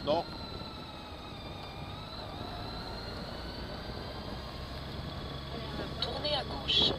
maintenant. Tournez à gauche.